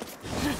Ha!